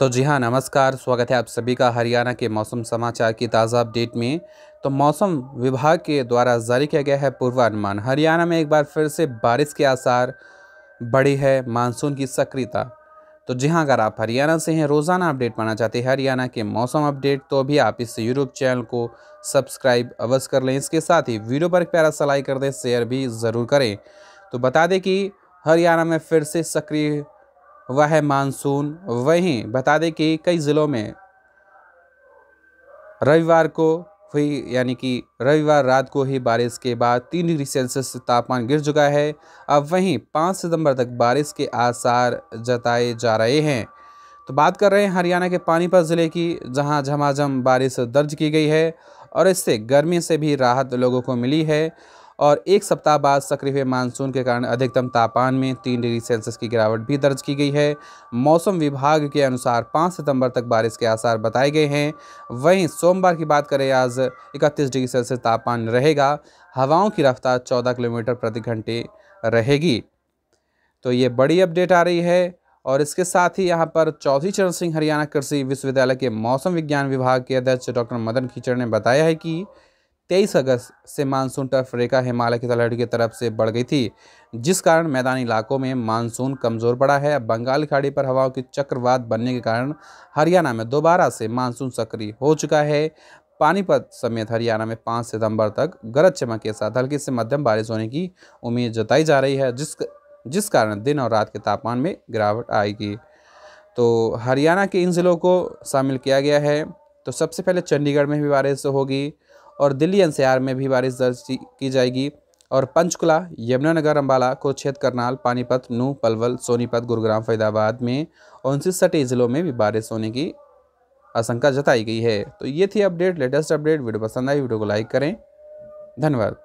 तो जी हाँ नमस्कार। स्वागत है आप सभी का हरियाणा के मौसम समाचार की ताज़ा अपडेट में। तो मौसम विभाग के द्वारा जारी किया गया है पूर्वानुमान। हरियाणा में एक बार फिर से बारिश के आसार बढ़ी है, मानसून की सक्रियता। तो जी हाँ अगर आप हरियाणा से हैं, रोज़ाना अपडेट पाना चाहते हैं हरियाणा के मौसम अपडेट तो भी आप इस यूट्यूब चैनल को सब्सक्राइब अवश्य कर लें। इसके साथ ही वीडियो पर प्यारा सलाई कर दें, शेयर भी ज़रूर करें। तो बता दें कि हरियाणा में फिर से सक्रिय वह मानसून वहीं, बता दें कि कई ज़िलों में रविवार को हुई, यानी कि रविवार रात को ही बारिश के बाद तीन डिग्री सेल्सियस तापमान गिर चुका है। अब वहीं पाँच सितंबर तक बारिश के आसार जताए जा रहे हैं। तो बात कर रहे हैं हरियाणा के पानीपत ज़िले की, जहाँ झमाझम बारिश दर्ज की गई है और इससे गर्मी से भी राहत लोगों को मिली है। और एक सप्ताह बाद सक्रिय हुए मानसून के कारण अधिकतम तापमान में तीन डिग्री सेल्सियस की गिरावट भी दर्ज की गई है। मौसम विभाग के अनुसार पाँच सितंबर तक बारिश के आसार बताए गए हैं। वहीं सोमवार की बात करें, आज इकतीस डिग्री सेल्सियस तापमान रहेगा। हवाओं की रफ्तार चौदह किलोमीटर प्रति घंटे रहेगी। तो ये बड़ी अपडेट आ रही है और इसके साथ ही यहाँ पर चौधरी चरण सिंह हरियाणा कृषि विश्वविद्यालय के मौसम विज्ञान विभाग के अध्यक्ष डॉक्टर मदन खीचड़ ने बताया है कि तेईस अगस्त से मानसून टर्फ रेखा हिमालय की तलहटी की तरफ़ से बढ़ गई थी, जिस कारण मैदानी इलाकों में मानसून कमज़ोर पड़ा है। बंगाल खाड़ी पर हवाओं की चक्रवात बनने के कारण हरियाणा में दोबारा से मानसून सक्रिय हो चुका है। पानीपत समेत हरियाणा में पाँच सितंबर तक गरज चमक के साथ हल्की से मध्यम बारिश होने की उम्मीद जताई जा रही है, जिस जिस कारण दिन और रात के तापमान में गिरावट आएगी। तो हरियाणा के इन ज़िलों को शामिल किया गया है। तो सबसे पहले चंडीगढ़ में भी बारिश होगी। और दिल्ली एनसीआर में भी बारिश दर्ज की जाएगी और पंचकुला, यमुनानगर, अम्बाला कुरुक्षेत्र करनाल, पानीपत, नू, पलवल, सोनीपत, गुरुग्राम, फरीदाबाद में और उनसे सटे ज़िलों में भी बारिश होने की आशंका जताई गई है। तो ये थी अपडेट, लेटेस्ट अपडेट। वीडियो पसंद आई, वीडियो को लाइक करें। धन्यवाद।